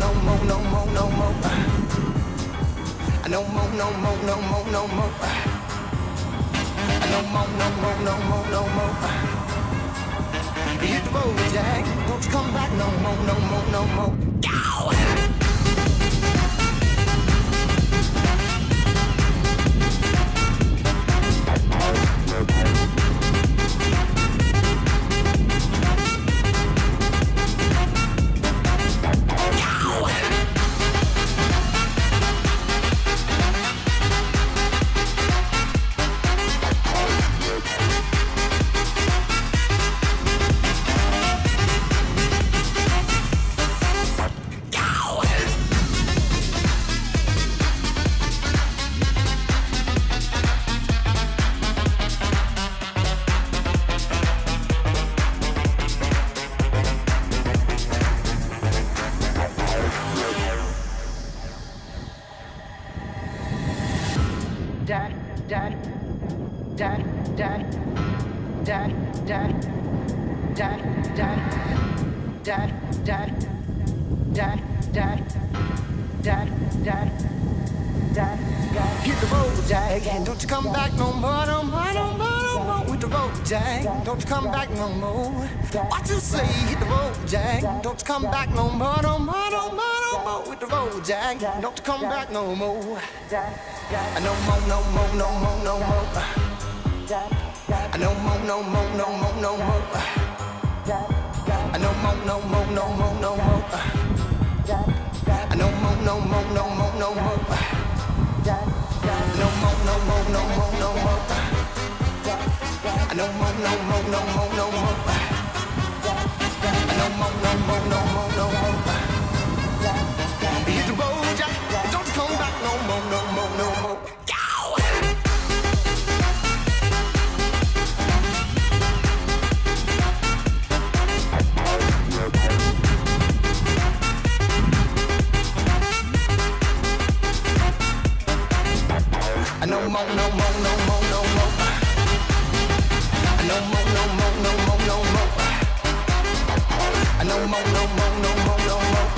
No more, no more, no more, no more. No more, no more, no more, no more. No more, no more, no more, Hey, old Jack, won't you come back? no more. Hit the road, Jack. Don't you come back no more, no more, no more. Go! don't you come back no more. What you say? Hit the road, Jack. Don't you come back no more, no more, no more, no more with the road, Jack. Don't come back no more. No more, no more, no more, no more. No more, no more, no more, no more. No more, no more, no more, no more. No more, no more, no more, no more. No more, no more, no more, no more. No more, no more, no more, no more. I no more, no more, no more. no more, no more, no more, no more. No more. I no more, no more, no more, no more.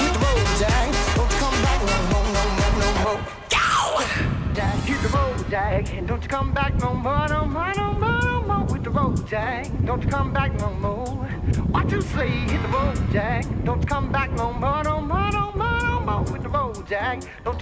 Hit the road. Don't you come back no more, no more, no more. Go! Jack, the road, don't you come back no more, no more, no more, no more. With the road. Don't you come back no more. What you say? Hit the road. Don't you come back no more, no more, no more, no more. With the road. Don't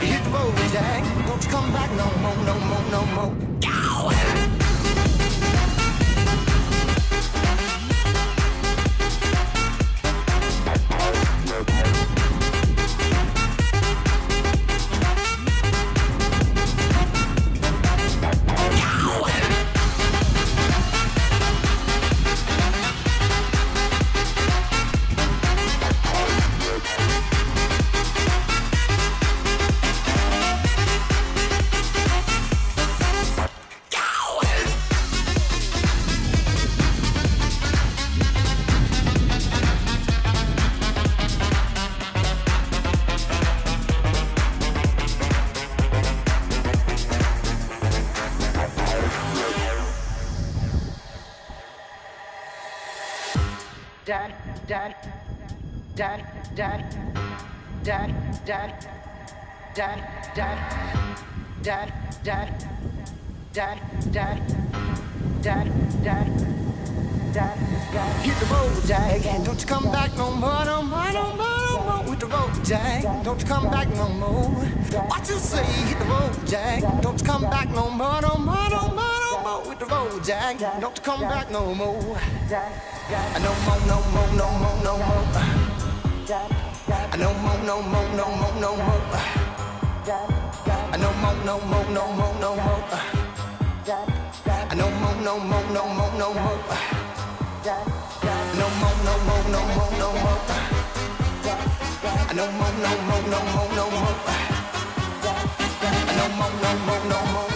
Hit the road, Jack. Don't you come back no more, no more, no more. Go! Dad, dad, dad, dad, dad, dad, dad, dad. Hit the road, Jack, don't you come back no more, no more, no more. Hit the road, Jack. Don't you come back no more. What you say? Hit the road, Jack. Don't you come back no more, no more, no more. With the road, Jack. Don't you come back no more. No more, no more, no more, no more. No more, no more, no more, no more. No more, no more, no more, no more. No more, no more, no more, no more. No more, no more, no more, no more. No more, no more, no more, no more. No more, no more, no more, no more.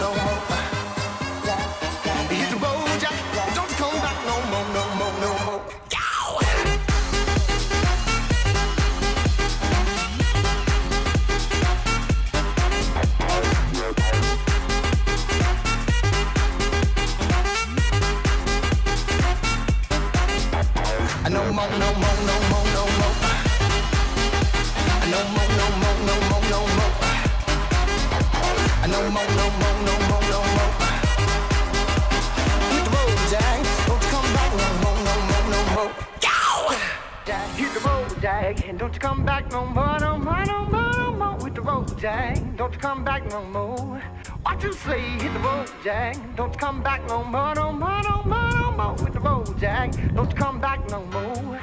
More, no more, no more, no more. No more, no more, no more, no more. No more, no more, no more, no more. Hit the road, Jack. Don't you come back no more, no more, no more. Yow! Jack, the road, Jack, don't you come back no more, no more, no more, more. With the road, Jack, don't you come back no more. What you say? Hit the road, Jack. Don't you come back no more, no more, no more, no more. With the road, Jack, don't you come back no more.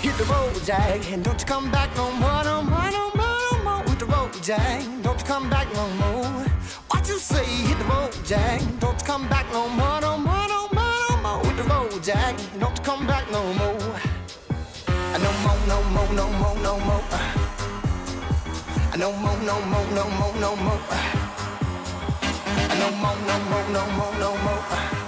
Hit the road, Jack, and don't you come back no more, no more, no more, no more. With the road, Jack, don't you come back no more. What you say? Hit the road, Jack, don't you come back no more, no more, no more, no more. With the road, Jack, don't you come back no more. No more, no more, no more, no more. No more, no more, no more, no more. No more, no more, no more, no more.